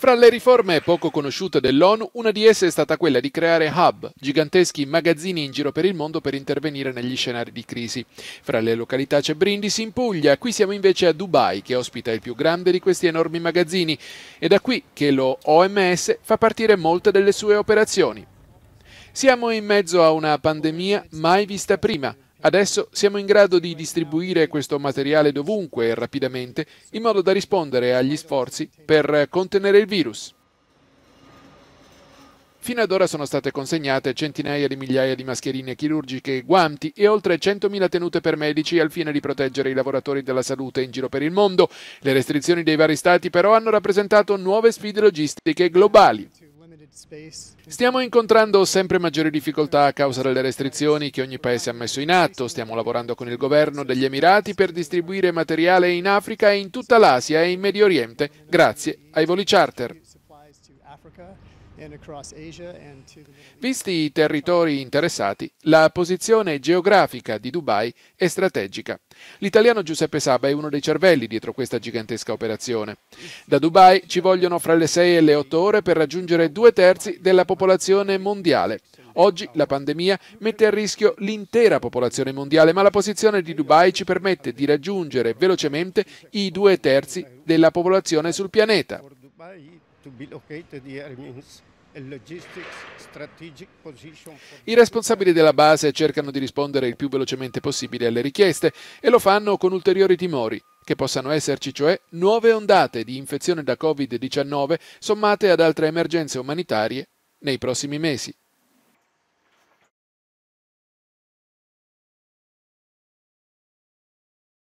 Fra le riforme poco conosciute dell'ONU, una di esse è stata quella di creare hub, giganteschi magazzini in giro per il mondo per intervenire negli scenari di crisi. Fra le località c'è Brindisi in Puglia, qui siamo invece a Dubai, che ospita il più grande di questi enormi magazzini, è da qui che lo OMS fa partire molte delle sue operazioni. Siamo in mezzo a una pandemia mai vista prima, Adesso siamo in grado di distribuire questo materiale dovunque e rapidamente, in modo da rispondere agli sforzi per contenere il virus. Fino ad ora sono state consegnate centinaia di migliaia di mascherine chirurgiche e guanti e oltre 100.000 tenute per medici al fine di proteggere i lavoratori della salute in giro per il mondo. Le restrizioni dei vari stati però hanno rappresentato nuove sfide logistiche globali. Stiamo incontrando sempre maggiori difficoltà a causa delle restrizioni che ogni paese ha messo in atto. Stiamo lavorando con il governo degli Emirati per distribuire materiale in Africa e in tutta l'Asia e in Medio Oriente grazie ai voli charter. Visti i territori interessati, la posizione geografica di Dubai è strategica. L'italiano Giuseppe Saba è uno dei cervelli dietro questa gigantesca operazione. Da Dubai ci vogliono fra le 6 e le 8 ore per raggiungere due terzi della popolazione mondiale. Oggi la pandemia mette a rischio l'intera popolazione mondiale, ma la posizione di Dubai ci permette di raggiungere velocemente i due terzi della popolazione sul pianeta. I responsabili della base cercano di rispondere il più velocemente possibile alle richieste e lo fanno con ulteriori timori, che possano esserci cioè nuove ondate di infezione da Covid-19 sommate ad altre emergenze umanitarie nei prossimi mesi.